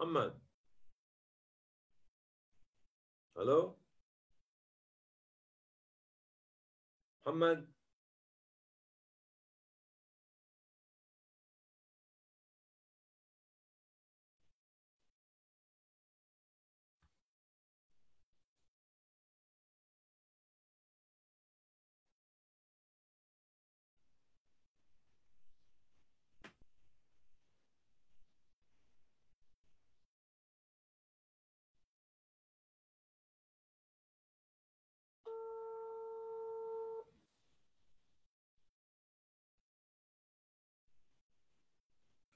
محمد. ألو محمد؟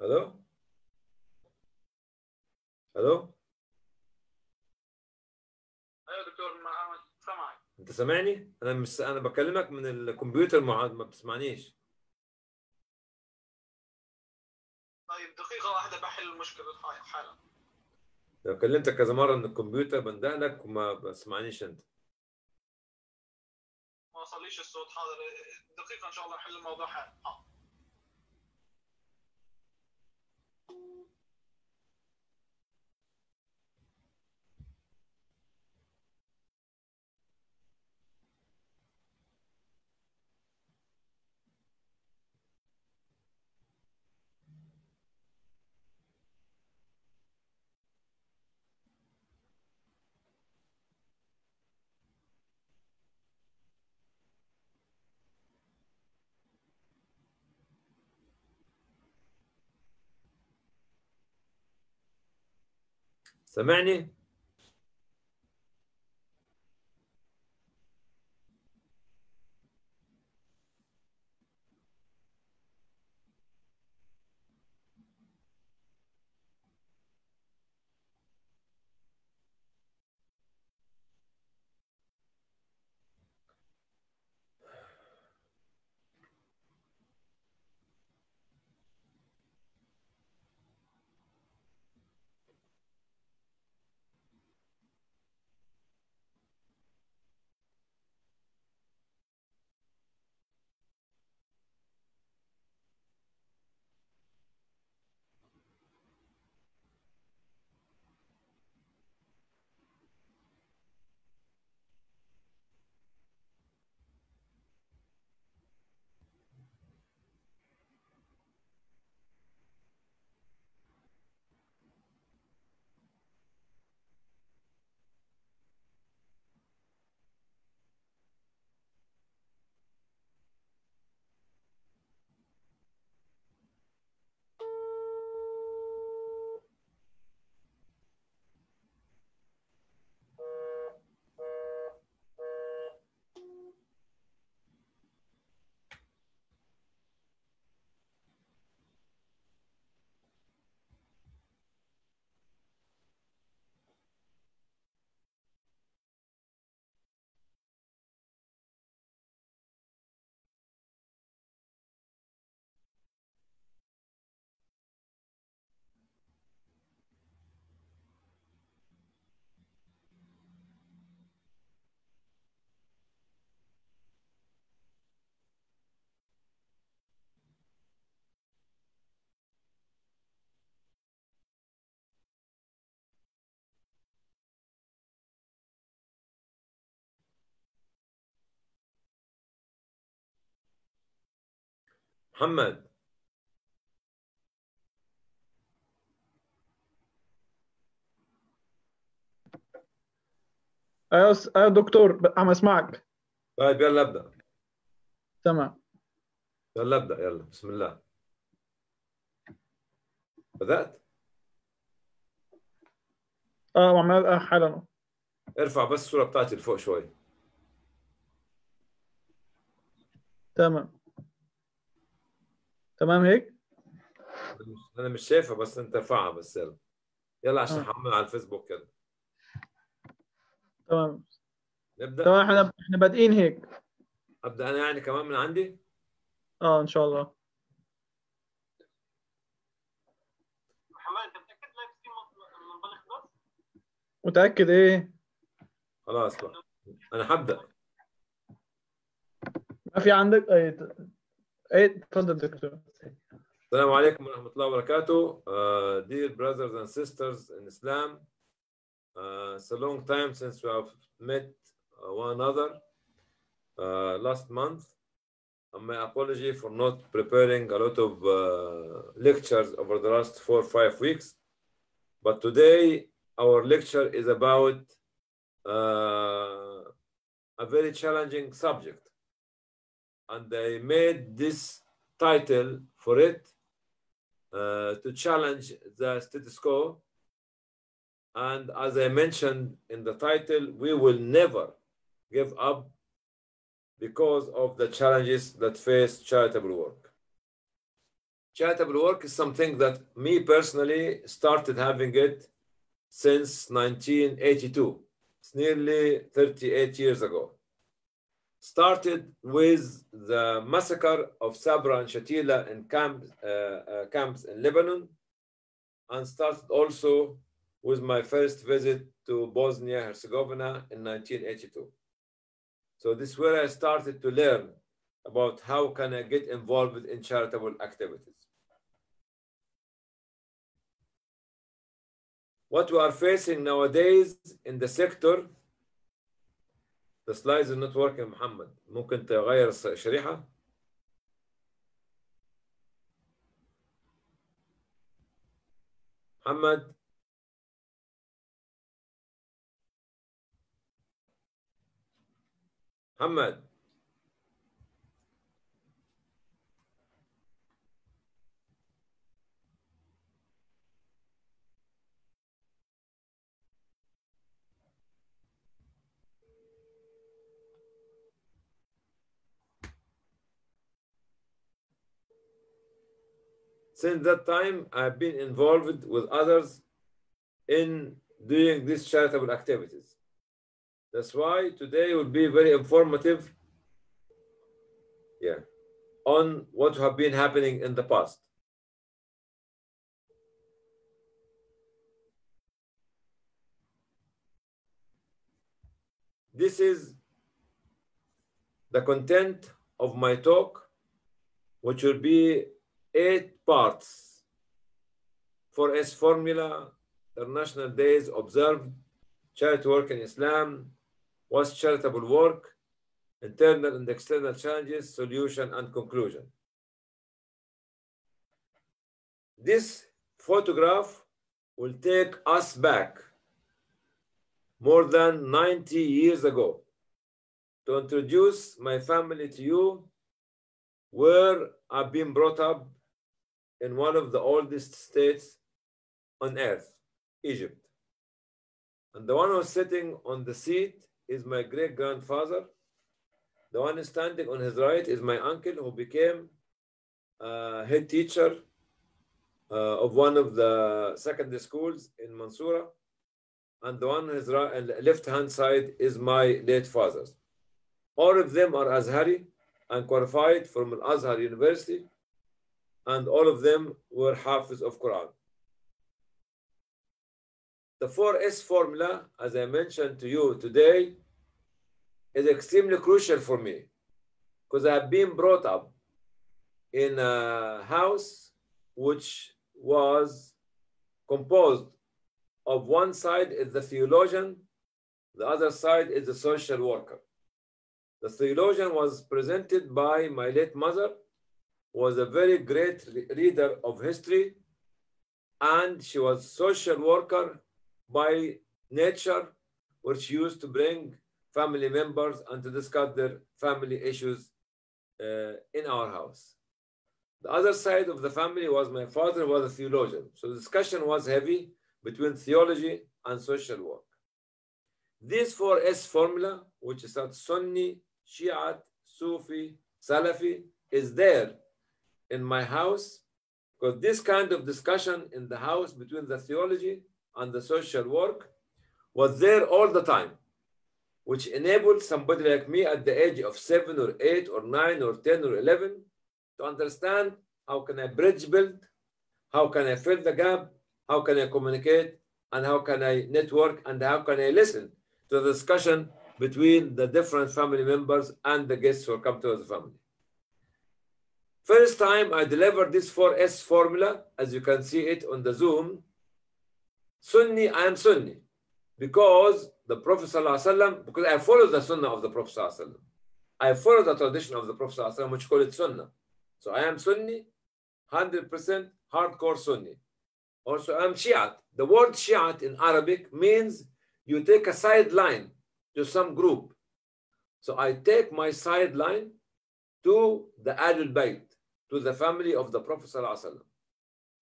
ألو ألو أيوه دكتور مع سامعك. أنت سامعني؟ أنا مش أنا بكلمك من الكمبيوتر مع... ما بتسمعنيش. طيب دقيقة واحدة بحل المشكلة هاي حالا. لو كلمتك كذا مرة من الكمبيوتر بندهلك وما بسمعنيش أنت. ما وصليش الصوت حاضر. دقيقة إن شاء الله نحل الموضوع حالا. سمعني؟ محمد. أيوه س- أيوه دكتور عم اسمعك. طيب يلا ابدأ. تمام. يلا ابدأ يلا بسم الله. بدأت؟ آه وعمال آه، حالا. ارفع بس الصورة بتاعتي لفوق شوي. تمام. تمام هيك؟ أنا مش- أنا مش شايفها بس أنت ارفعها بس يلا يلا عشان آه. احمل على الفيسبوك كده. تمام. نبدأ؟ تمام إحنا إحنا بادئين هيك. أبدأ أنا يعني كمان من عندي؟ آه إن شاء الله. متأكد إيه؟ خلاص بقى. أنا هبدأ. ما في عندك إيه ت- ايه تفضل دكتور السلام عليكم ورحمة الله وبركاته. Uh, dear brothers and sisters in Islam, uh, it's a long time since we have met uh, one another uh, last month. And my apology for not preparing a lot of uh, lectures over the last four or five weeks. But today, our lecture is about uh, a very challenging subject. And I made this title for it uh, to challenge the status quo. And as I mentioned in the title, we will never give up because of the challenges that face charitable work. Charitable work is something that me personally started having it since 1982. It's nearly 38 years ago. Started with the massacre of Sabra and Shatila in camp, uh, uh, camps in Lebanon, and started also with my first visit to Bosnia Herzegovina in 1982. So this is where I started to learn about how can I get involved in charitable activities. What we are facing nowadays in the sector The slides are not working محمد ممكن تغير الشريحة محمد؟ محمد؟ Since that time, I've been involved with others in doing these charitable activities. That's why today will be very informative, yeah, on what have been happening in the past. This is the content of my talk, which will be eight parts. 4S formula, international days observed, charity work in Islam, what's charitable work, internal and external challenges, solution, and conclusion. This photograph will take us back more than 90 years ago to introduce my family to you where I've been brought up in one of the oldest states on earth, Egypt. And the one who's sitting on the seat is my great grandfather. The one standing on his right is my uncle who became a head teacher uh, of one of the secondary schools in Mansoura. And the one on his right, left hand side is my late father's. All of them are Azhari and qualified from Al Azhar University, and all of them were Hafiz of Quran. The 4S formula, as I mentioned to you today, is extremely crucial for me because I have been brought up in a house which was composed of one side is the theologian, the other side is the social worker. The theologian was presented by my late mother, was a very great reader of history, and she was social worker by nature, where she used to bring family members and to discuss their family issues uh, in our house. The other side of the family was my father was a theologian. So the discussion was heavy between theology and social work. This 4S formula, which is at Sunni, Shiite, Sufi, Salafi, is there in my house because this kind of discussion in the house between the theology and the social work was there all the time, which enabled somebody like me at the age of seven or eight or nine or 10 or 11 to understand how can I bridge build, how can I fill the gap, how can I communicate, and how can I network, and how can I listen to the discussion between the different family members and the guests who come to the family. First time I delivered this 4S formula, as you can see it on the Zoom, Sunni, I am Sunni, because the Prophet ﷺ, because I follow the Sunnah of the Prophet ﷺ. I follow the tradition of the Prophet ﷺ, which call it Sunnah. So I am Sunni, 100% hardcore Sunni. Also, I'm Shiite. The word Shiite in Arabic means you take a sideline to some group. So I take my sideline to the Ahlul Bayt, to the family of the Prophet ﷺ.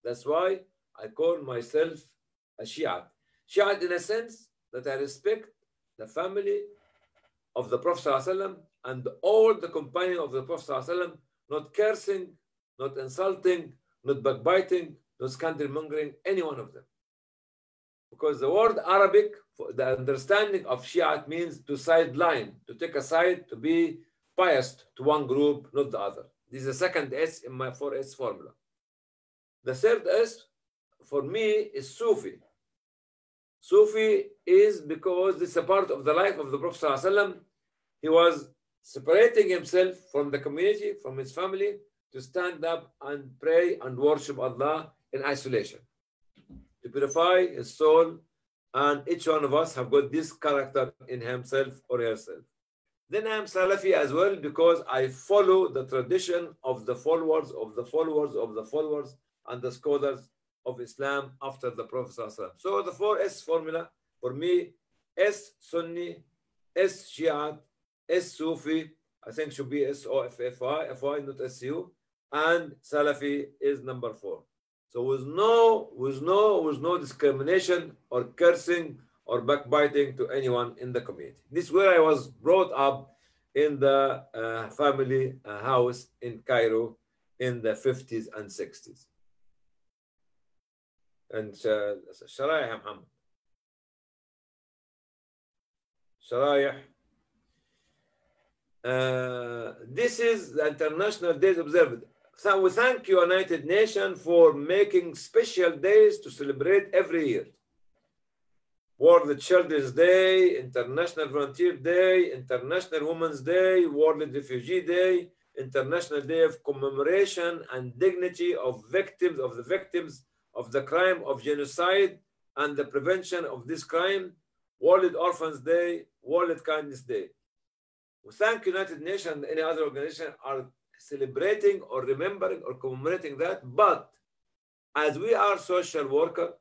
That's why I call myself a Shiite. Shiite in a sense that I respect the family of the Prophet ﷺ and all the companions of the Prophet ﷺ, not cursing, not insulting, not backbiting, not scandal mongering, any one of them. Because the word Arabic, the understanding of Shiite means to sideline, to take a side, to be biased to one group, not the other. This is the second S in my 4S formula. The third S for me is Sufi. Sufi is because this is a part of the life of the Prophet. ﷺ. He was separating himself from the community, from his family, to stand up and pray and worship Allah in isolation, to purify his soul. And each one of us have got this character in himself or herself. Then I am Salafi as well because I follow the tradition of the followers of the followers of the followers and the scholars of Islam after the Prophet. So the four S formula for me S Sunni, S Shiite, S Sufi, I think should be S O F F I, F I, not S U, and Salafi is number four. So with no, with no, with no discrimination or cursing or backbiting to anyone in the community. This is where I was brought up in the uh, family uh, house in Cairo in the 50s and 60s. And uh, Shariah Muhammad. Shariah. Uh, this is the International Days observed. So we thank you, United Nations, for making special days to celebrate every year. World Children's Day, International Volunteer Day, International Women's Day, World Refugee Day, International Day of Commemoration and Dignity of Victims of the Victims of the Crime of Genocide and the Prevention of this Crime, World Orphans Day, World Kindness Day. We thank United Nations and any other organization are celebrating or remembering or commemorating that. But as we are social worker,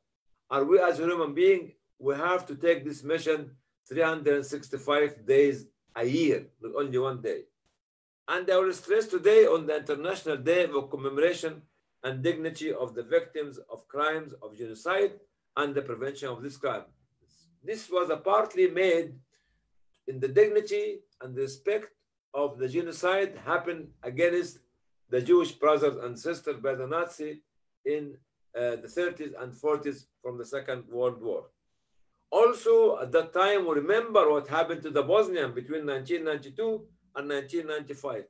are we as a human being, we have to take this mission 365 days a year, not only one day. And I will stress today on the International Day of Commemoration and Dignity of the Victims of Crimes of Genocide and the Prevention of this crime. This was a partly made in the dignity and respect of the genocide happened against the Jewish brothers and sisters by the Nazi in uh, the 30s and 40s from the Second World War. Also, at that time, remember what happened to the Bosnian between 1992 and 1995.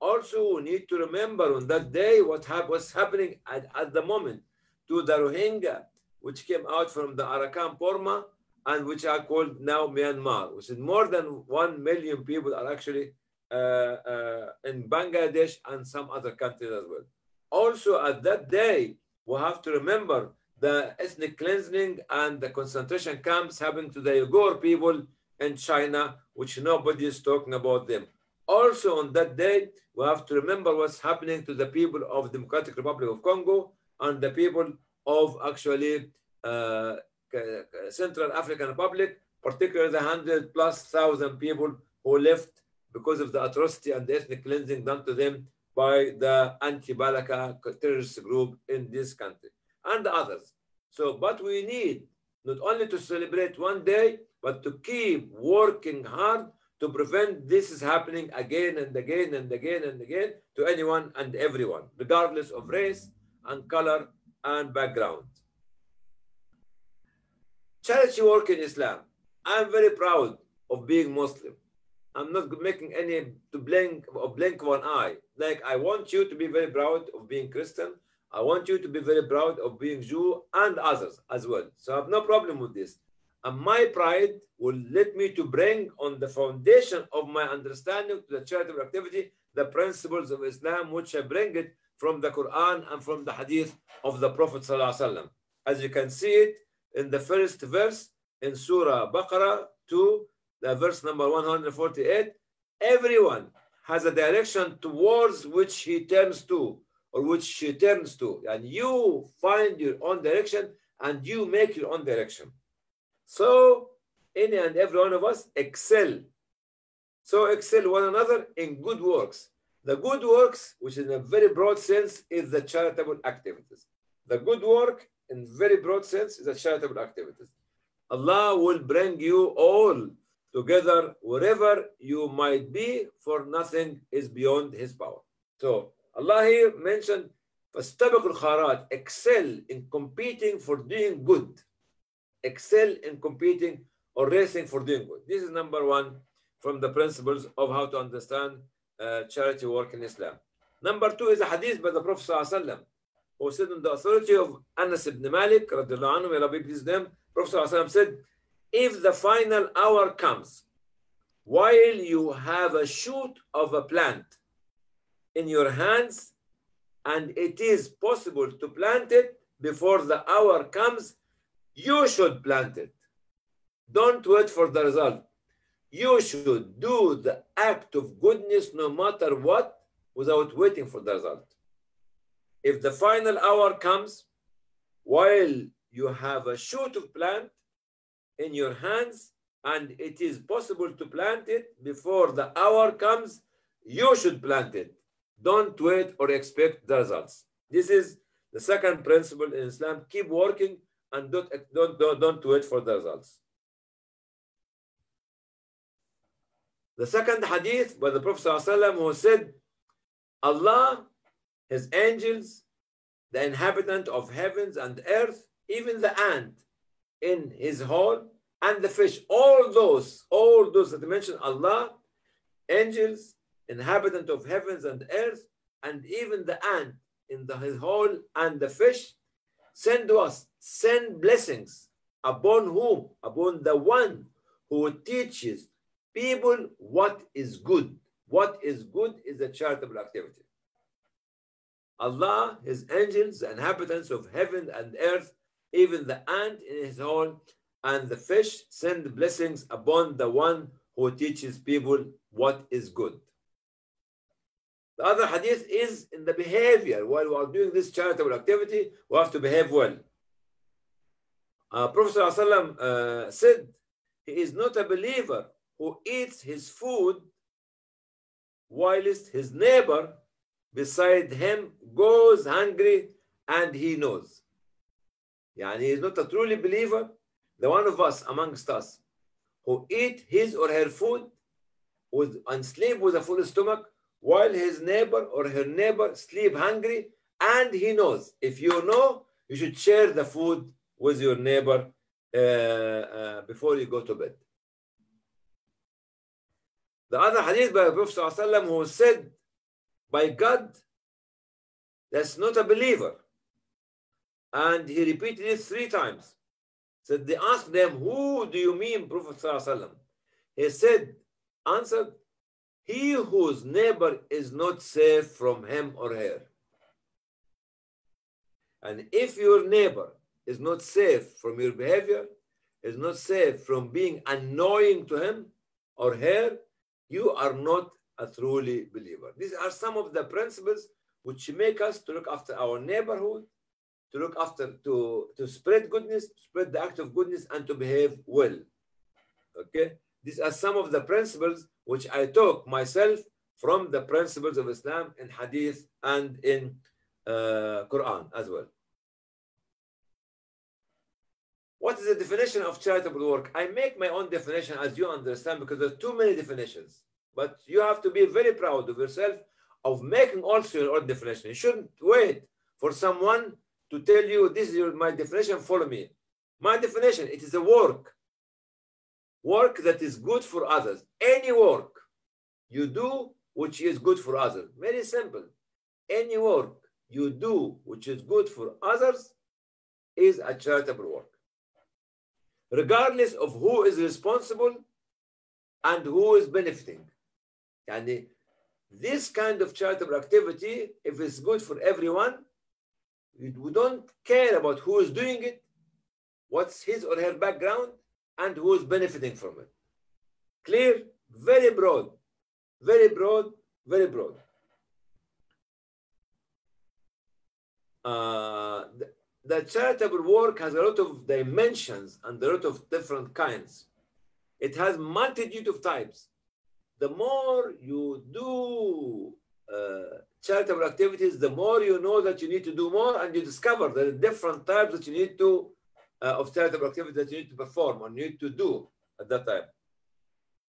Also, we need to remember on that day what was happening at, at the moment to the Rohingya, which came out from the Arakan Burma and which are called now Myanmar, which is more than 1 million people are actually uh, uh, in Bangladesh and some other countries as well. Also, at that day, we have to remember the ethnic cleansing and the concentration camps happening to the Uyghur people in China, which nobody is talking about them. Also, on that day, we have to remember what's happening to the people of Democratic Republic of Congo and the people of actually uh, Central African Republic, particularly the 100 plus thousand people who left because of the atrocity and the ethnic cleansing done to them by the anti-Balaka terrorist group in this country and others. So, but we need not only to celebrate one day, but to keep working hard to prevent this is happening again and again and again and again to anyone and everyone, regardless of race and color and background. Charity work in Islam. I'm very proud of being Muslim. I'm not making any to blink or blink one eye. Like I want you to be very proud of being Christian. I want you to be very proud of being Jew and others as well. So I have no problem with this. And my pride will let me to bring on the foundation of my understanding to the charitable activity the principles of Islam which I bring it from the Quran and from the hadith of the Prophet wasallam. As you can see it in the first verse in Surah Baqarah 2, the verse number 148, everyone has a direction towards which he turns to or which she turns to. And you find your own direction and you make your own direction. So any and every one of us excel. So excel one another in good works. The good works, which in a very broad sense, is the charitable activities. The good work in very broad sense is the charitable activities. Allah will bring you all together wherever you might be, for nothing is beyond His power. So Allah here mentioned فَاسْتَبِقُوا الْخَيْرَاتِ excel in competing for doing good. Excel in competing or racing for doing good. This is number one from the principles of how to understand uh, charity work in Islam. Number two is a hadith by the Prophet ﷺ, who said on the authority of Anas ibn Malik, radiallahu anhu, may Allah be pleased with him, Prophet ﷺ said, if the final hour comes while you have a shoot of a plant in your hands and it is possible to plant it before the hour comes, you should plant it. Don't wait for the result. You should do the act of goodness no matter what without waiting for the result. If the final hour comes while you have a shoot of plant in your hands and it is possible to plant it before the hour comes, you should plant it. Don't wait or expect the results. This is the second principle in Islam. Keep working and don't, don't, don't, don't wait for the results. The second hadith by the Prophet ﷺ who said, Allah, His angels, the inhabitant of heavens and earth, even the ant in his hole, and the fish, all those, all those that mention Allah, angels, inhabitant of heavens and earth, and even the ant in the, his hole and the fish, send to us, send blessings upon whom? Upon the one who teaches people what is good. What is good is a charitable activity. Allah, His angels, the inhabitants of heaven and earth, even the ant in his hole, and the fish send blessings upon the one who teaches people what is good. The other hadith is in the behavior. While we are doing this charitable activity, we have to behave well. Uh, Prophet uh, said, He is not a believer who eats his food whilst his neighbor beside him goes hungry and he knows. Yani he is not a truly believer, the one of us amongst us who eat his or her food with, and sleep with a full stomach while his neighbor or her neighbor sleep hungry and he knows. If you know, you should share the food with your neighbor uh, uh, before you go to bed. The other hadith by the Prophet ﷺ who said, by God, that's not a believer. And he repeated it three times. So they asked them, Who do you mean, Prophet? ﷺ? He said, answered, He whose neighbor is not safe from him or her. And if your neighbor is not safe from your behavior, is not safe from being annoying to him or her, you are not a truly believer. These are some of the principles which make us to look after our neighborhood, to look after, to, to spread goodness, spread the act of goodness, and to behave well. Okay? These are some of the principles which I took myself from the principles of Islam in Hadith and in uh, Quran as well. What is the definition of charitable work? I make my own definition as you understand because there's too many definitions. But you have to be very proud of yourself of making also your own definition. You shouldn't wait for someone to tell you this is your, my definition, follow me. My definition, it is a work. Work that is good for others. Any work you do which is good for others. Very simple. Any work you do which is good for others is a charitable work. Regardless of who is responsible and who is benefiting. And this kind of charitable activity, if it's good for everyone, we don't care about who is doing it, what's his or her background, and who is benefiting from it. Clear? Very broad. Very broad, very broad. Uh, the, the charitable work has a lot of dimensions and a lot of different kinds. It has multitude of types. The more you do uh, charitable activities, the more you know that you need to do more, and you discover the different types that you need to uh, of charitable activities that you need to perform or need to do at that time.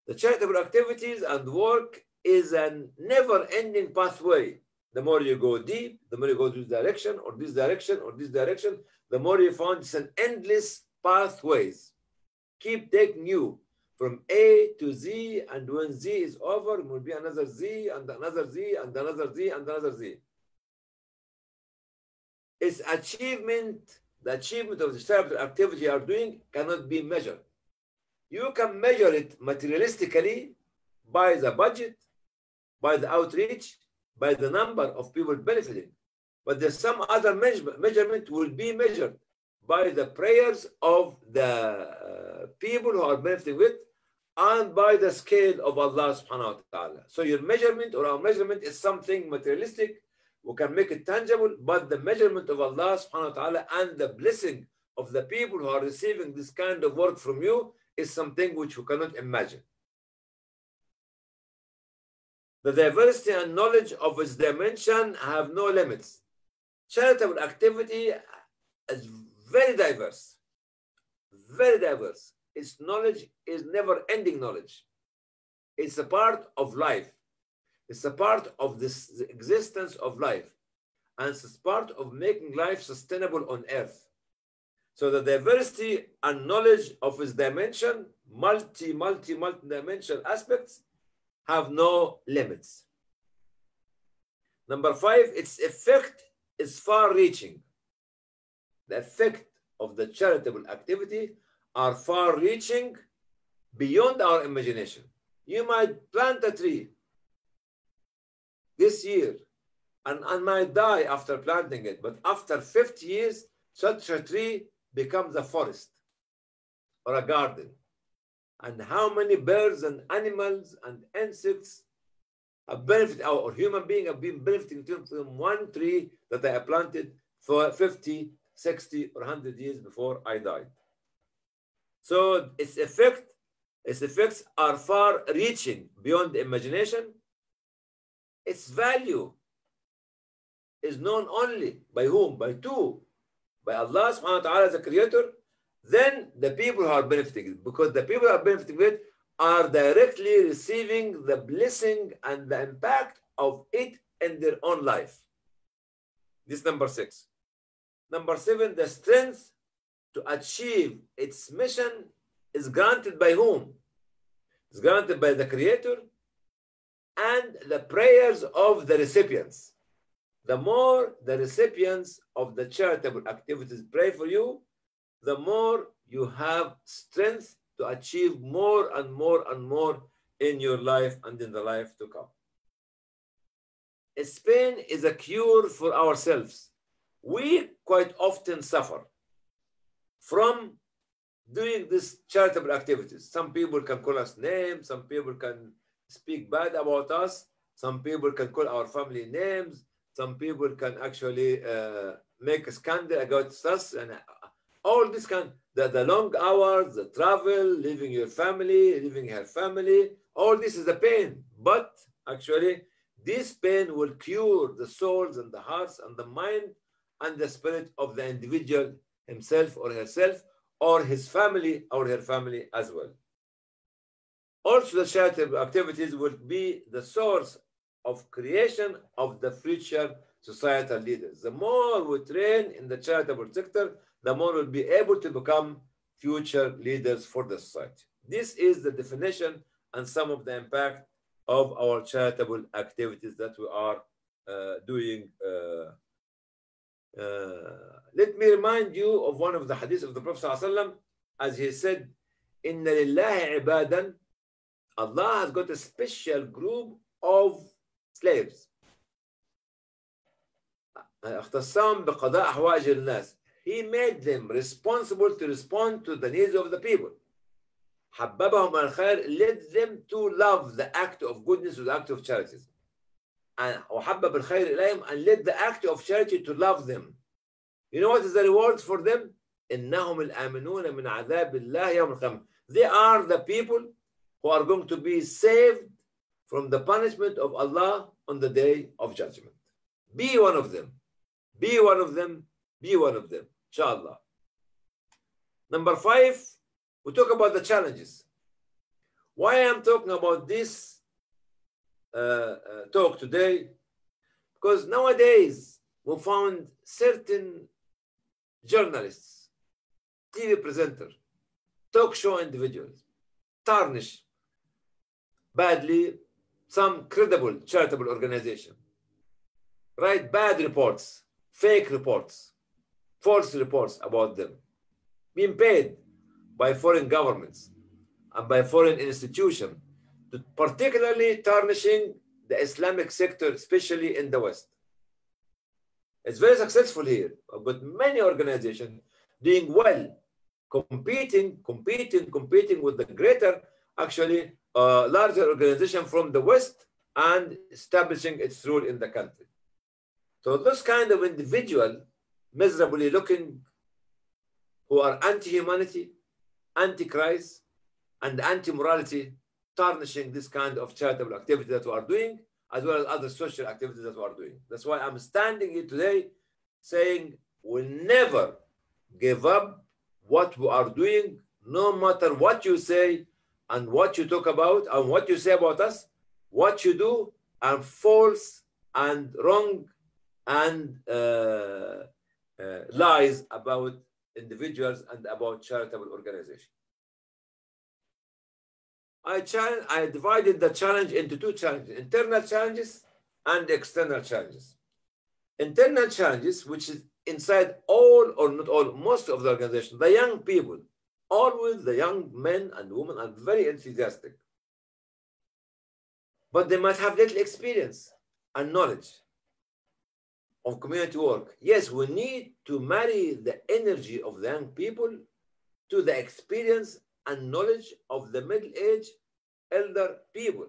The charitable activities and work is a never-ending pathway. The more you go deep, the more you go this direction or this direction or this direction, the more you find it's an endless pathways. Keep taking you from A to Z, and when Z is over, it will be another Z and another Z and another Z and another Z. Its achievement, the achievement of the charitable activity you are doing cannot be measured. You can measure it materialistically by the budget, by the outreach, by the number of people benefiting. But there's some other measurement, measurement will be measured by the prayers of the uh, people who are benefiting with and by the scale of Allah subhanahu wa ta'ala. So your measurement or our measurement is something materialistic. We can make it tangible, but the measurement of Allah subhanahu wa ta'ala and the blessing of the people who are receiving this kind of work from you is something which we cannot imagine. The diversity and knowledge of its dimension have no limits. Charitable activity is very diverse, very diverse. Its knowledge is never ending knowledge. It's a part of life. It's a part of this the existence of life. And it's part of making life sustainable on earth. So the diversity and knowledge of its dimension, multi, multi, multi-dimensional aspects, have no limits. Number five, its effect is far-reaching. The effect of the charitable activity are far-reaching beyond our imagination. You might plant a tree this year and, and might die after planting it, but after 50 years, such a tree becomes a forest or a garden. And how many birds and animals and insects have benefited, or human beings have been benefiting from one tree that I planted for 50, 60, or 100 years before I died. So its effect, its effects are far reaching beyond imagination. Its value is known only by whom? By two. By Allah subhanahu wa ta'ala, as the creator, then the people who are benefiting because the people who are benefiting it are directly receiving the blessing and the impact of it in their own life. This number six. Number seven, the strength to achieve its mission is granted by whom? It's granted by the Creator and the prayers of the recipients. The more the recipients of the charitable activities pray for you, the more you have strength to achieve more and more and more in your life and in the life to come. Its pain is a cure for ourselves. We quite often suffer from doing these charitable activities. Some people can call us names, some people can speak bad about us, some people can call our family names, some people can actually uh, make a scandal against us, and all this kind, the, the long hours, the travel, leaving your family, leaving her family, all this is a pain. But actually, this pain will cure the souls and the hearts and the mind and the spirit of the individual himself or herself or his family or her family as well. Also, the charitable activities will be the source of creation of the future societal leaders. The more we train in the charitable sector, the more we'll be able to become future leaders for the society. This is the definition and some of the impact of our charitable activities that we are uh, doing. Uh, uh, let me remind you of one of the hadiths of the Prophet ﷺ, as he said, Inna lillahi ibadan. Allah has got a special group of slaves اختصهم بقضاء حوائج الناس he made them responsible to respond to the needs of the people حببهم على الخير led them to love the act of goodness with the act of charity and وحبب الخير إليهم and led the act of charity to love them you know what is the reward for them إنهم الآمنون من عذاب الله يوم القيامة they are the people who are going to be saved from the punishment of Allah on the day of judgment. Be one of them. Be one of them. Be one of them inshallah. Number five we talk about the challenges. Why i'm talking about this uh, uh, talk today? Because nowadays we found certain journalists tv presenter talk show individuals tarnish badly some credible charitable organization write bad reports fake reports false reports about them being paid by foreign governments and by foreign institutions, particularly tarnishing the Islamic sector, especially in the West. It's very successful here, but many organizations doing well, competing, competing, competing with the greater, actually, larger organization from the West and establishing its rule in the country. So this kind of individual, miserably looking, who are anti-humanity, anti-Christ, and anti-morality, tarnishing this kind of charitable activity that we are doing, as well as other social activities that we are doing. That's why I'm standing here today saying we'll never give up what we are doing, no matter what you say and what you talk about and what you say about us, what you do are false and wrong and uh, uh, lies about individuals and about charitable organizations. I, I divided the challenge into two challenges, internal challenges and external challenges. Internal challenges, which is inside all or not all, most of the organization, the young people, always the young men and women are very enthusiastic. But they might have little experience and knowledge of community work. Yes, we need to marry the energy of the young people to the experience and knowledge of the middle-aged elder people.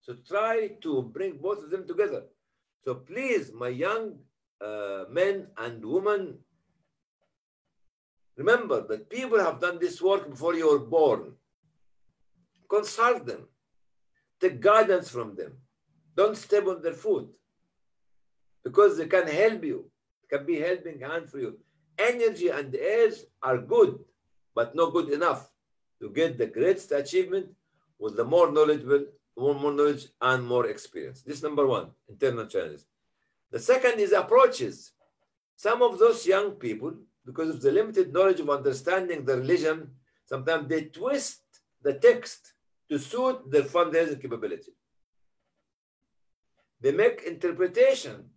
So try to bring both of them together. So please, my young uh, men and women, remember that people have done this work before you were born. Consult them. Take guidance from them. Don't step on their foot because they can help you. Can be helping hand for you. Energy and age are good, but not good enough to get the greatest achievement with the more knowledgeable, more, knowledge and more experience. This number one, internal challenges. The second is approaches. Some of those young people, because of the limited knowledge of understanding the religion, sometimes they twist the text to suit their fundraising capability. They make interpretation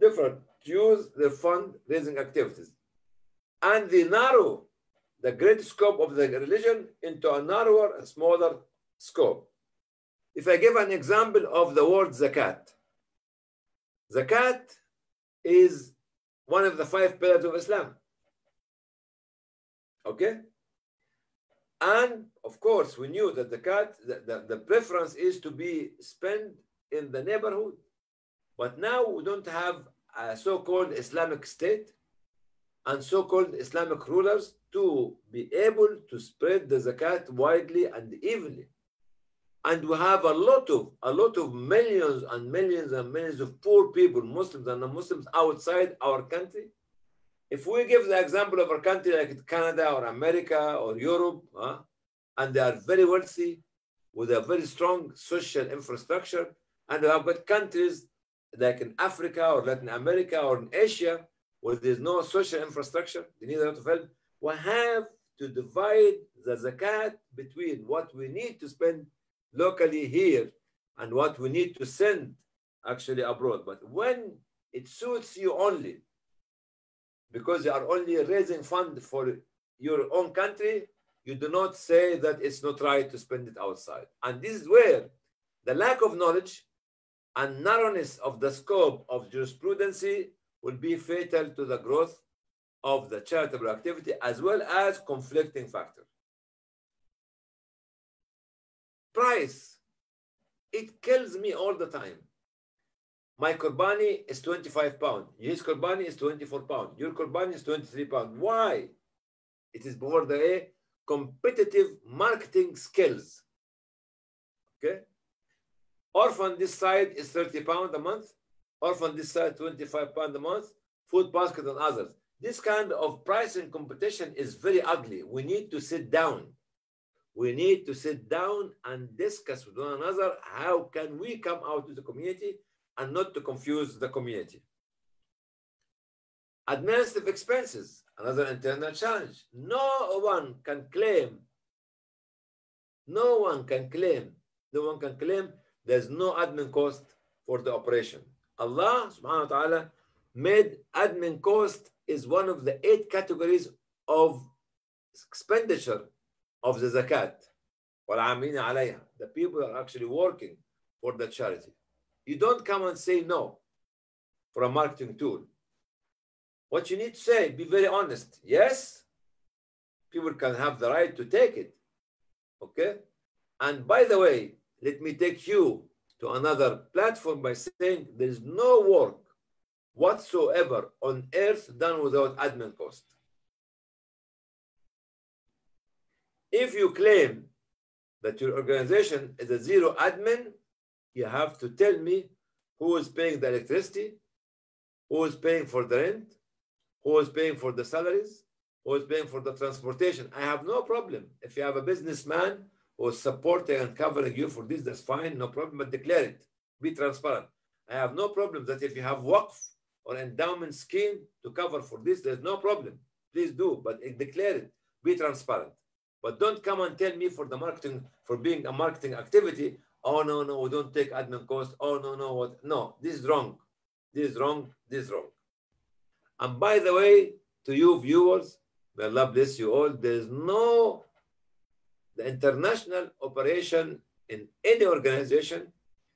different to use their fundraising activities. And they narrow the great scope of the religion into a narrower and smaller scope. If I give an example of the word zakat, zakat is one of the five pillars of Islam. Okay? And of course, we knew that zakat, the, the, the, preference is to be spent in the neighborhood. But now we don't have a so-called Islamic state and so-called Islamic rulers to be able to spread the zakat widely and evenly. And we have a lot of a lot of millions and millions and millions of poor people, Muslims and non-Muslims outside our country. If we give the example of a country like Canada or America or Europe, huh, and they are very wealthy with a very strong social infrastructure, and we have got countries like in Africa or Latin America or in Asia where there's no social infrastructure, they need a lot of help. We have to divide the zakat between what we need to spend locally here and what we need to send actually abroad. But when it suits you only, because you are only raising fund for your own country, you do not say that it's not right to spend it outside. And this is where the lack of knowledge and narrowness of the scope of jurisprudence will be fatal to the growth of the charitable activity as well as conflicting factors. Price, it kills me all the time. My Kurbani is 25 pounds. His Kurbani is 24 pounds. Your Kurbani is 23 pounds. Why? It is for the competitive marketing skills. Okay? Orphan this side is 30 pounds a month. Orphan this side 25 pounds a month. Food basket and others. This kind of pricing competition is very ugly. We need to sit down. We need to sit down and discuss with one another how can we come out to the community and not to confuse the community. Administrative expenses, another internal challenge. No one can claim, no one can claim, no one can claim there's no admin cost for the operation. Allah subhanahu wa ta'ala made admin cost is one of the eight categories of expenditure of the zakat. وَالْعَامِلِينَ عَلَيْهَا. The people are actually working for the charity. You don't come and say no for a marketing tool. What you need to say, be very honest. Yes, people can have the right to take it. Okay? And by the way, let me take you to another platform by saying there is no work whatsoever on earth done without admin cost. If you claim that your organization is a zero admin, you have to tell me who is paying the electricity, who is paying for the rent, who is paying for the salaries, who is paying for the transportation. I have no problem. If you have a businessman who is supporting and covering you for this, that's fine, no problem, but declare it. Be transparent. I have no problem that if you have waqf or endowment scheme to cover for this, there's no problem. Please do, but declare it. Be transparent. But don't come and tell me for the marketing, for being a marketing activity, oh no, no, we don't take admin cost. Oh no, no, what? No, this is wrong. This is wrong. This is wrong. And by the way, to you viewers, may Allah bless you all. There is no the international operation in any organization.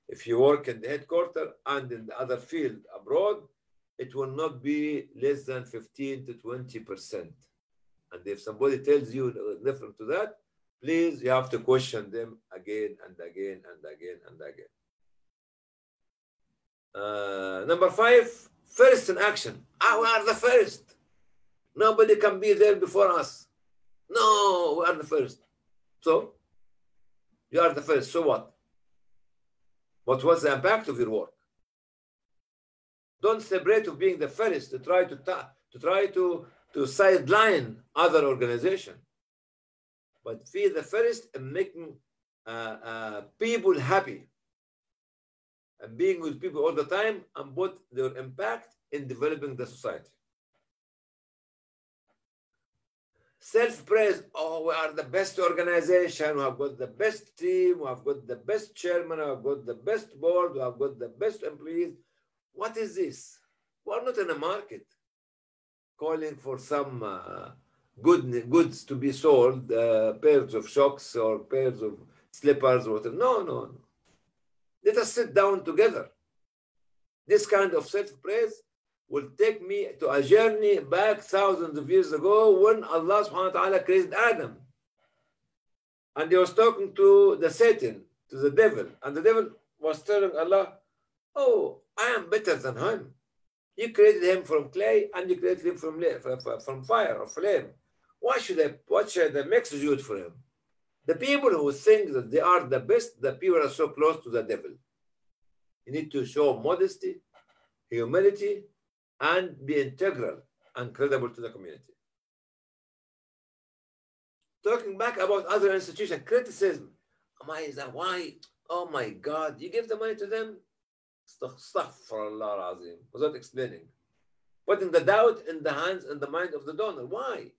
If you work in the headquarters and in the other field abroad, it will not be less than 15 to 20 percent. And if somebody tells you different to that, please, you have to question them again and again and again and again. Uh, number five, first in action. Ah, we are the first. Nobody can be there before us. No, we are the first. So, you are the first. So what? What was the impact of your work? Don't separate of being the first to try to to try to to sideline other organization, but be the first in making uh, uh, people happy and being with people all the time and put their impact in developing the society. Self-praise, oh, we are the best organization, we have got the best team, we have got the best chairman, we have got the best board, we have got the best employees. What is this? We're not in a market calling for some uh, good goods to be sold, uh, pairs of socks or pairs of slippers or whatever. No, no, no. Let us sit down together. This kind of self-praise will take me to a journey back thousands of years ago when Allah subhanahu wa ta'ala created Adam. And he was talking to the Satan, to the devil. And the devil was telling Allah, Oh, I am better than him. You created him from clay and you created him from, from fire or flame. Why should I, what should I make sujood for him? The people who think that they are the best, the people are so close to the devil. You need to show modesty, humility, and be integral and credible to the community. Talking back about other institutions, criticism. am I? Why? Oh my God, you give the money to them? Astaghfirullah azim. Without explaining. Putting the doubt in the hands and the mind of the donor. Why?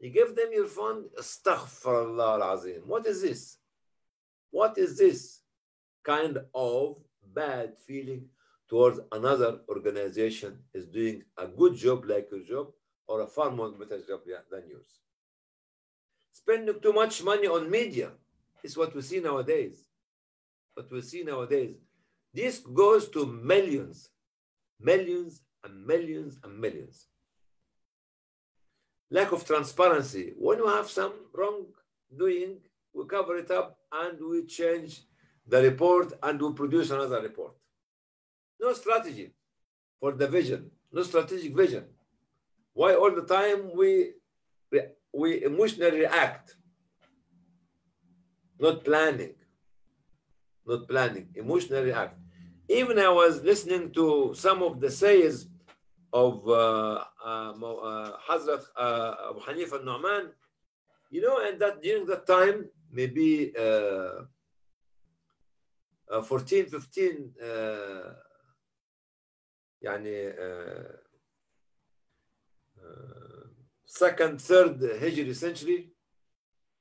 You give them your fund, astaghfirullah azim. What is this? What is this kind of bad feeling towards another organization is doing a good job like your job or a far more better job than yours? Spending too much money on media is what we see nowadays. What we see nowadays This goes to millions, millions and millions and millions. Lack of transparency. When you have some wrong doing, we cover it up and we change the report and we produce another report. No strategy for the vision, no strategic vision. Why all the time we we emotionally react, not planning, not planning, emotionally react Even I was listening to some of the sayings of uh, uh, Mo- uh, Hazrat uh, Abu Hanifa al-Nu'man, you know, and that during that time, maybe uh, uh, 14, 15, uh, يعني uh, uh, second, third Hijri century,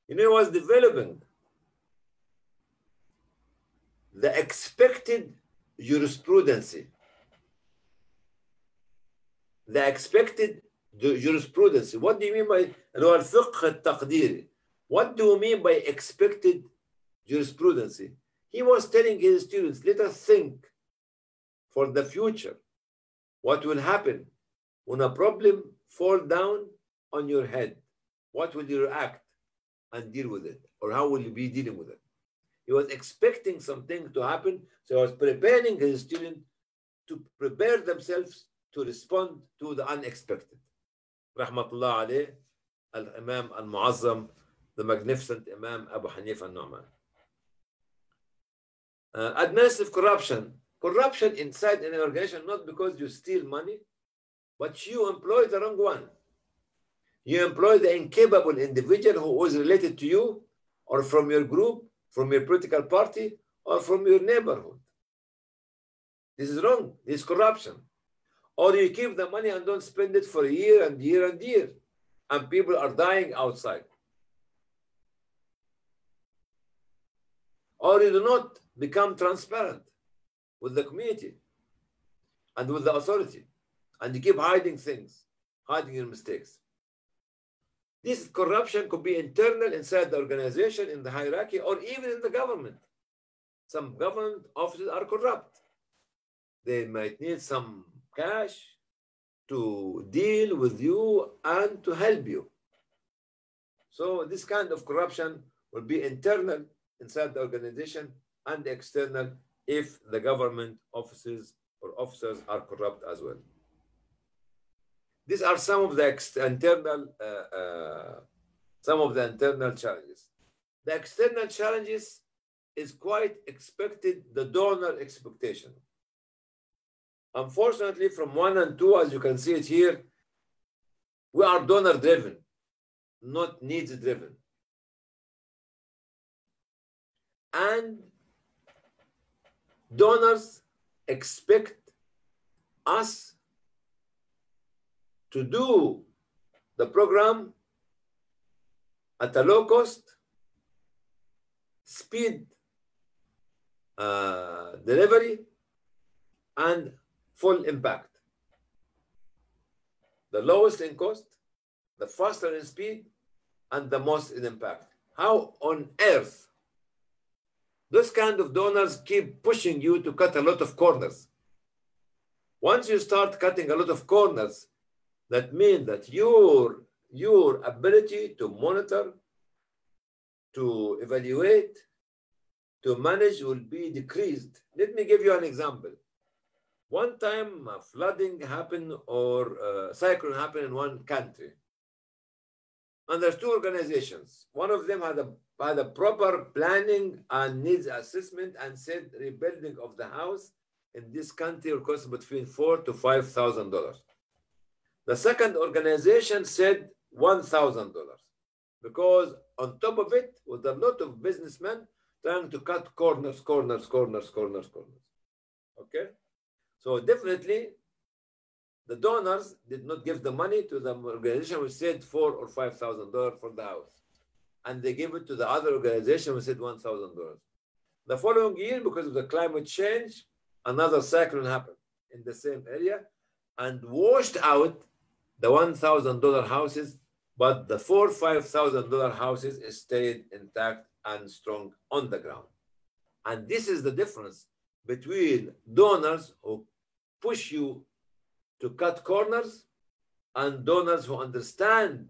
you know, was developing the expected jurisprudence. The expected ju- jurisprudence. What do you mean by اللي هو الفقه التقديري? What do you mean by expected jurisprudence? He was telling his students, let us think for the future. What will happen when a problem fall down on your head? What will you react and deal with it? Or how will you be dealing with it? He was expecting something to happen, so he was preparing his student to prepare themselves to respond to the unexpected. Rahmatullah alayh, Al-Imam Al-Muazzam, the magnificent Imam Abu Hanifa al-Nu'man. Uh, administrative corruption. Corruption inside an organization, not because you steal money, but you employ the wrong one. You employ the incapable individual who is related to you or from your group, from your political party, or from your neighborhood. This is wrong. This is corruption. Or you keep the money and don't spend it for a year and year and year, and people are dying outside. Or you do not become transparent with the community and with the authority, and you keep hiding things, hiding your mistakes. This corruption could be internal inside the organization, in the hierarchy, or even in the government. Some government offices are corrupt. They might need some cash to deal with you and to help you. So this kind of corruption will be internal inside the organization and external if the government offices or officers are corrupt as well. These are some of the internal, uh, uh, some of the internal challenges. The external challenges is quite expected, the donor expectation. Unfortunately, from one and two, as you can see it here, we are donor driven, not needs driven. And donors expect us to do the program at a low cost, speed uh, delivery, and full impact. The lowest in cost, the faster in speed, and the most in impact. How on earth those kind of donors keep pushing you to cut a lot of corners. Once you start cutting a lot of corners, that means that your, your ability to monitor, to evaluate, to manage will be decreased. Let me give you an example. One time a flooding happened or cyclone happened in one country. And there's two organizations. One of them had a, had a proper planning and needs assessment and said rebuilding of the house in this country will cost between four to five thousand dollars. The second organization said one thousand dollars because on top of it was a lot of businessmen trying to cut corners, corners, corners, corners, corners. Okay, so definitely the donors did not give the money to the organization which said four or five thousand dollars for the house, and they gave it to the other organization which said one thousand dollars. The following year, because of the climate change, another cyclone happened in the same area and washed out the one thousand dollar houses, but the four five thousand dollar houses stayed intact and strong on the ground. And this is the difference between donors who push you to cut corners and donors who understand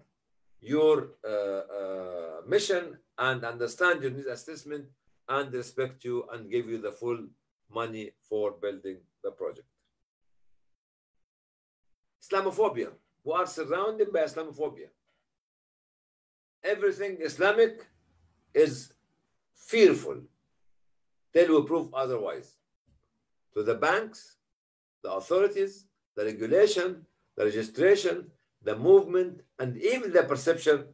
your uh, uh, mission and understand your needs assessment and respect you and give you the full money for building the project. Islamophobia. We are surrounded by Islamophobia. Everything Islamic is fearful till we prove otherwise. To the banks, the authorities, the regulation, the registration, the movement, and even the perception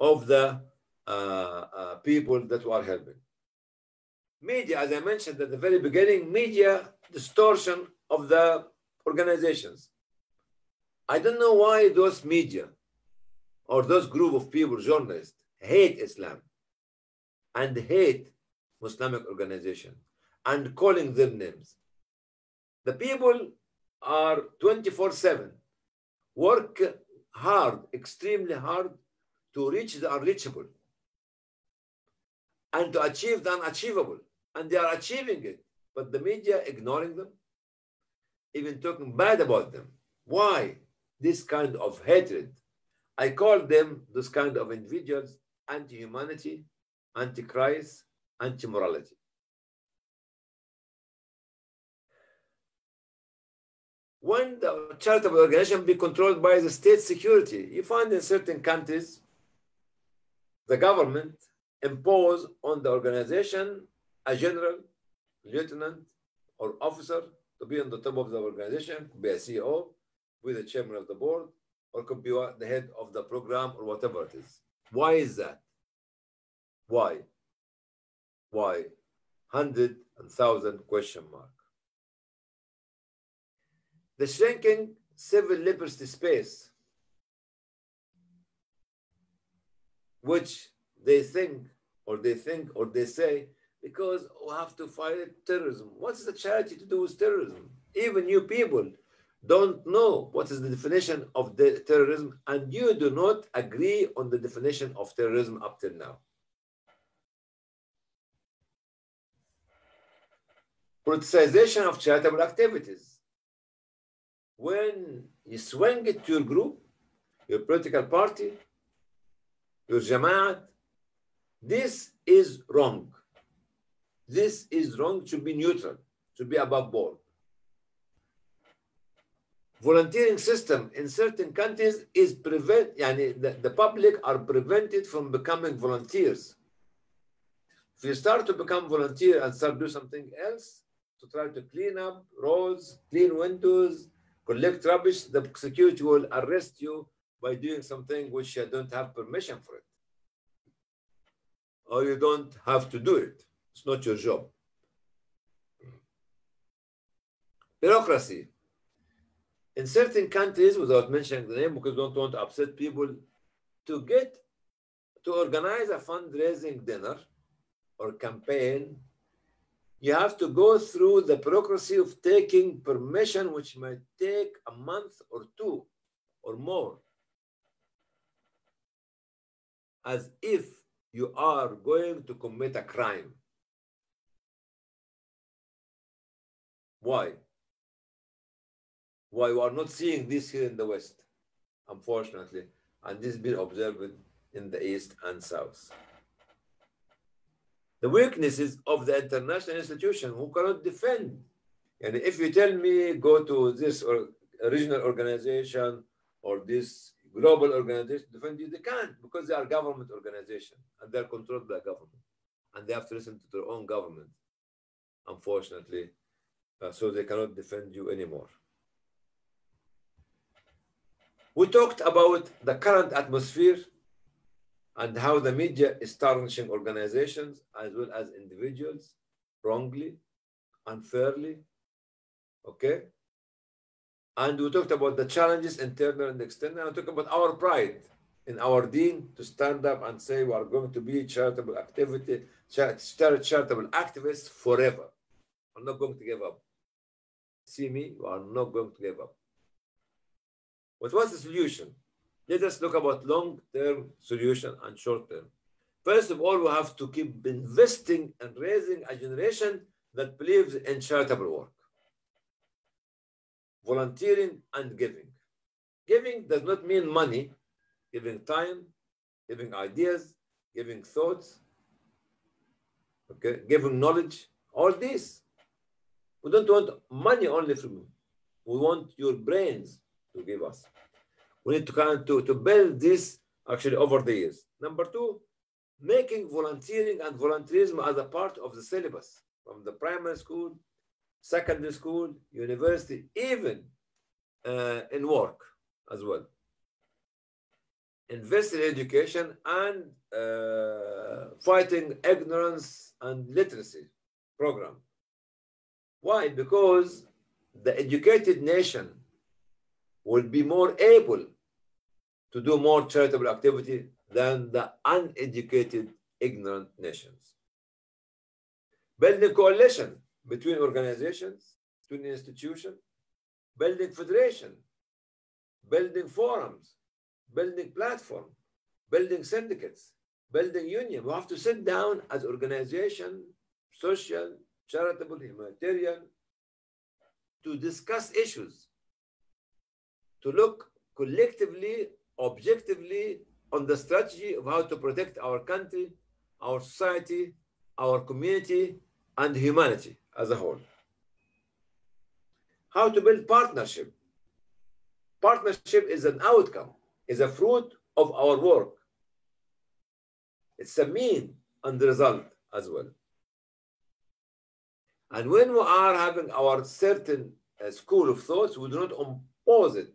of the uh, uh, people that we are helping. Media, as I mentioned at the very beginning, media distortion of the organizations. I don't know why those media or those group of people, journalists, hate Islam and hate Islamic organization and calling them names. The people are 24 7, work hard, extremely hard to reach the unreachable and to achieve the unachievable. And they are achieving it, but the media ignoring them, even talking bad about them. Why this kind of hatred? I call them those kind of individuals anti-humanity, anti-Christ, anti-morality. When the charitable organization be controlled by the state security, you find in certain countries, the government impose on the organization a general, lieutenant, or officer to be on the top of the organization, could be a CEO, be the chairman of the board, or could be the head of the program or whatever it is. Why is that? Why? Why? Hundred and thousand question mark. The shrinking civil liberty space, which they think or they think or they say, because we have to fight terrorism. What's the charity to do with terrorism? Even you people don't know what is the definition of the terrorism, and you do not agree on the definition of terrorism up till now. Politicization of charitable activities. When you swing it to your group, your political party, your jamaat, this is wrong. This is wrong, to be neutral, to be above board. Volunteering system in certain countries is prevent, yani the, the public are prevented from becoming volunteers. If you start to become volunteer and start do something else, to try to clean up roads, clean windows, collect rubbish, the security will arrest you by doing something which you don't have permission for it. Or you don't have to do it. It's not your job. Bureaucracy. In certain countries, without mentioning the name because we don't want to upset people, to get to organize a fundraising dinner or campaign, you have to go through the bureaucracy of taking permission, which might take a month or two or more. As if you are going to commit a crime. Why? Why we are not seeing this here in the West, unfortunately, and this been observed in the East and South. The weaknesses of the international institution who cannot defend. And if you tell me go to this or regional organization or this global organization to defend you, they can't because they are government organization and they're controlled by government. And they have to listen to their own government, unfortunately. Uh, so they cannot defend you anymore. We talked about the current atmosphere and how the media is tarnishing organizations as well as individuals wrongly, unfairly. Okay? And we talked about the challenges, internal and external. We talked about our pride in our dean to stand up and say we are going to be charitable activity, charitable activists forever. I'm not going to give up. See me, you are not going to give up. But what's the solution? Let us look about long-term solution and short-term. First of all, we have to keep investing and raising a generation that believes in charitable work, volunteering and giving. Giving does not mean money, giving time, giving ideas, giving thoughts, okay, giving knowledge, all this. We don't want money only from you. We want your brains to give us. We need to kind of to, to build this actually over the years. Number two, making volunteering and volunteerism as a part of the syllabus from the primary school, secondary school, university, even uh, in work as well. Invest in education and uh, fighting ignorance and literacy program. Why? Because the educated nation will be more able to do more charitable activity than the uneducated, ignorant nations. Building coalition between organizations, between institutions, building federation, building forums, building platform, building syndicates, building union. We have to sit down as organization, social, charitable, humanitarian, to discuss issues, to look collectively, objectively on the strategy of how to protect our country, our society, our community, and humanity as a whole. How to build partnership. Partnership is an outcome, is a fruit of our work. It's a mean and result as well. And when we are having our certain uh, school of thoughts, we do not impose it.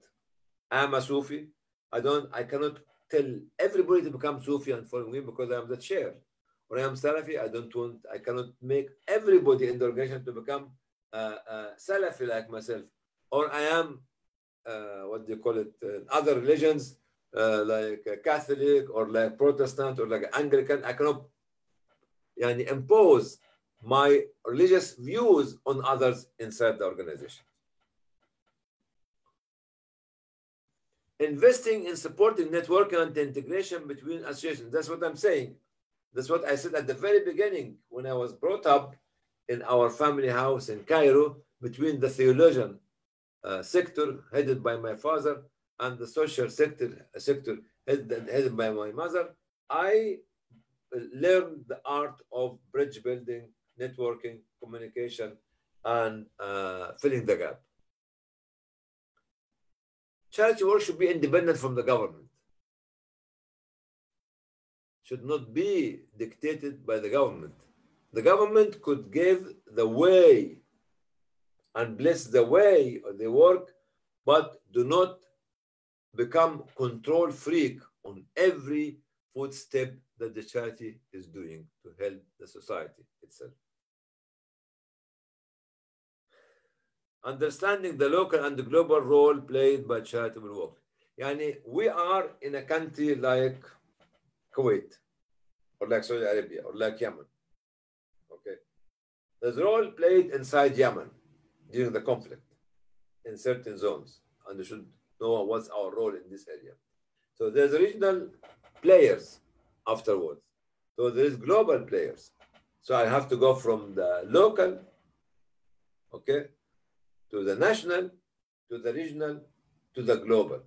I'm a Sufi. I don't. I cannot tell everybody to become Sufi and follow me because I am the chair. Or I am Salafi. I don't want. I cannot make everybody in the organization to become uh, uh, Salafi like myself. Or I am uh, what do you call it? Uh, other religions uh, like Catholic or like Protestant or like Anglican. I cannot yani, impose my religious views on others inside the organization. Investing in supporting networking and integration between associations. That's what I'm saying. That's what I said at the very beginning when I was brought up in our family house in Cairo between the theologian uh, sector headed by my father and the social sector sector headed, headed by my mother. I learned the art of bridge building networking, communication, and uh, filling the gap. Charity work should be independent from the government. Should not be dictated by the government. The government could give the way and bless the way of the work, but do not become control freak on every footstep that the charity is doing to help the society itself. Understanding the local and the global role played by charitable work. Yani we are in a country like Kuwait or like Saudi Arabia or like Yemen. Okay. There's a role played inside Yemen during the conflict in certain zones. And we should know what's our role in this area. So there's regional players afterwards. So there is global players. So I have to go from the local, okay, to the national, to the regional, to the global,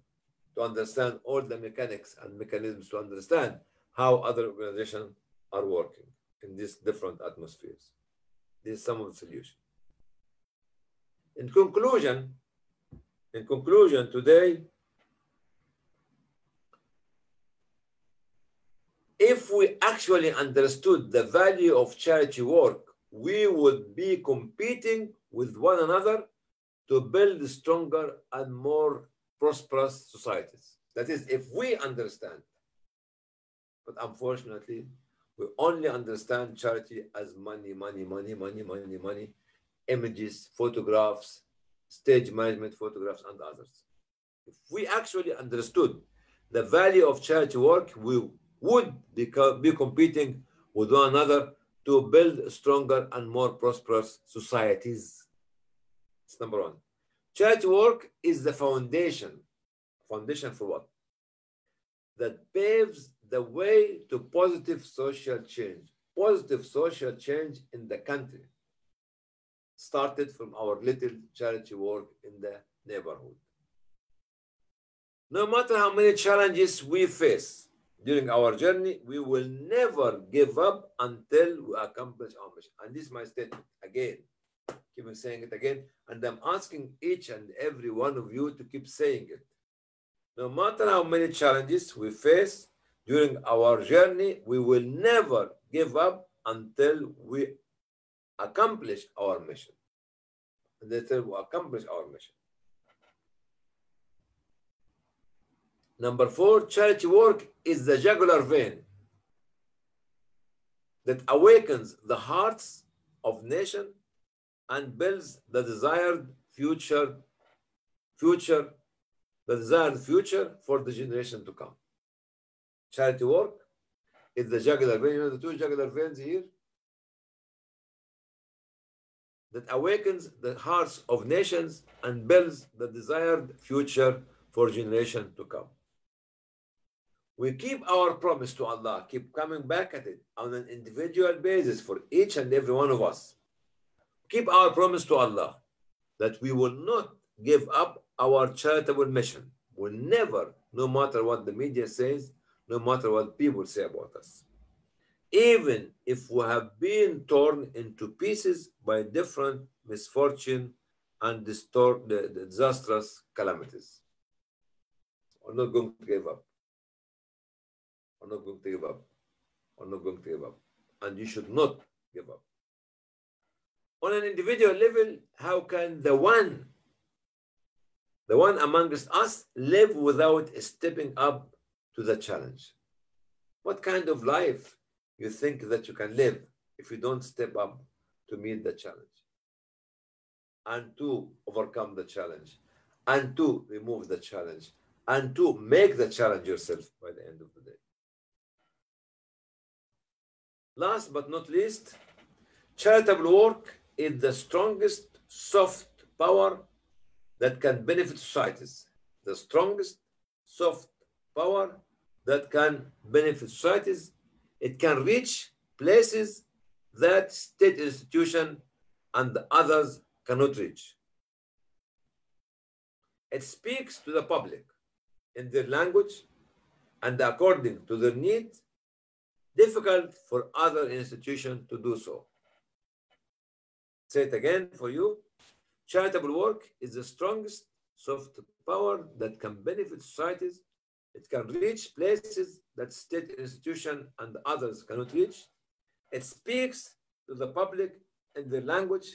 to understand all the mechanics and mechanisms to understand how other organizations are working in these different atmospheres. This is some of the solution. In conclusion, in conclusion, today, if we actually understood the value of charity work, we would be competing with one another to build stronger and more prosperous societies. That is, if we understand. But unfortunately, we only understand charity as money, money, money, money, money, money, images, photographs, stage management photographs, and others. If we actually understood the value of charity work, we would be, competing with one another to build stronger and more prosperous societies. That's number one. Charity work is the foundation. Foundation for what? That paves the way to positive social change. Positive social change in the country. started from our little charity work in the neighborhood. No matter how many challenges we face during our journey, we will never give up until we accomplish our mission. And this is my statement again. Keep on saying it again. And I'm asking each and every one of you to keep saying it. No matter how many challenges we face during our journey, we will never give up until we accomplish our mission. Until we accomplish our mission. Number four, charity work is the jugular vein that awakens the hearts of nation and builds the desired future, future, the desired future for the generation to come. Charity work is the jugular vein. You know the two jugular veins here? That awakens the hearts of nations and builds the desired future for generation to come. We keep our promise to Allah, keep coming back at it on an individual basis for each and every one of us. Keep our promise to Allah that we will not give up our charitable mission. We'll never, no matter what the media says, no matter what people say about us. Even if we have been torn into pieces by different misfortune and the, the disastrous calamities. We're not going to give up. We're not going to give up. We're not going to give up. And you should not give up. On an individual level, how can the one, the one amongst us, live without stepping up to the challenge? What kind of life you think that you can live if you don't step up to meet the challenge and to overcome the challenge and to remove the challenge and to make the challenge yourself by the end of the day? Last but not least, charitable work is the strongest soft power that can benefit societies. The strongest soft power that can benefit societies. It can reach places that state institution and the others cannot reach. It speaks to the public in their language and according to their needs difficult for other institutions to do so. Say it again for you. Charitable work is the strongest soft power that can benefit societies. It can reach places that state institution and others cannot reach. It speaks to the public in their language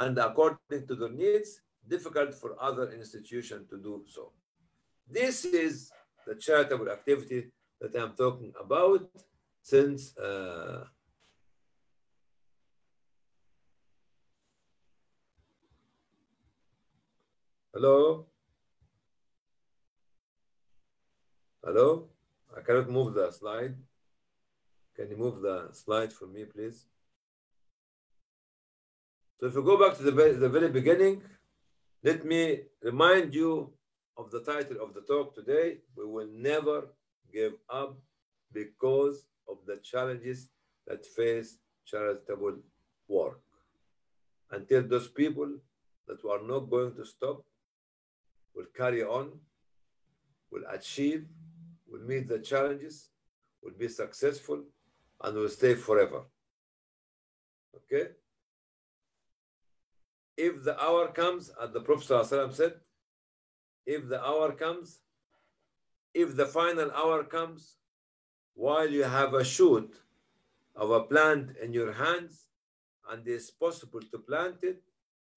and according to their needs, difficult for other institutions to do so. This is the charitable activity that I'm talking about since uh, hello? Hello? I cannot move the slide. Can you move the slide for me please? So if you go back to the, the very beginning let me remind you of the title of the talk today. We will never give up because of the challenges that face charitable work. Until those people that we are not going to stop will carry on, will achieve, will meet the challenges, will be successful, and will stay forever. Okay? If the hour comes, as the Prophet ﷺ said, if the hour comes, if the final hour comes, while you have a shoot of a plant in your hands and it's possible to plant it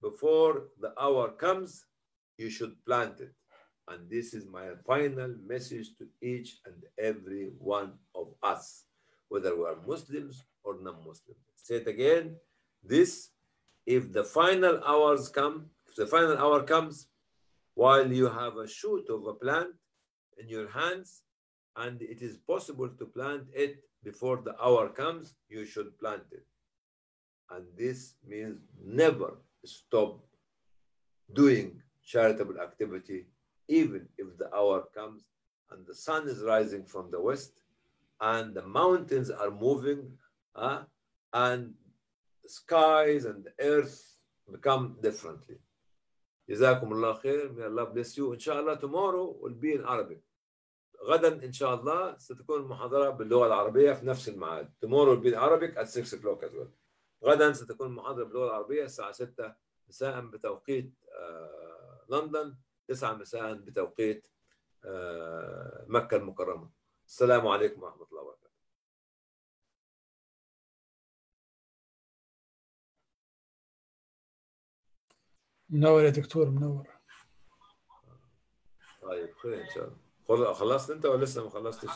before the hour comes you should plant it. And this is my final message to each and every one of us whether we are muslims or non-muslims. Say it again. This if the final hours come if the final hour comes while you have a shoot of a plant in your hands and it is possible to plant it before the hour comes, you should plant it. And this means never stop doing charitable activity, even if the hour comes and the sun is rising from the west and the mountains are moving uh, and skies and the earth become differently جزاكم الله خير may Allah bless you إن شاء الله tomorrow will be in Arabic غدا إن شاء الله ستكون المحاضرة باللغة العربية في نفس الميعاد tomorrow will be in Arabic at 6 o'clock as well غدا ستكون المحاضرة باللغة العربية الساعة 6 مساء بتوقيت آه، لندن 9 مساء بتوقيت آه، مكة المكرمة. السلام عليكم ورحمة الله وبركاته. منور يا دكتور منور. طيب خير إن شاء الله. خل- خلصت أنت ولا لسه ما خلصتش؟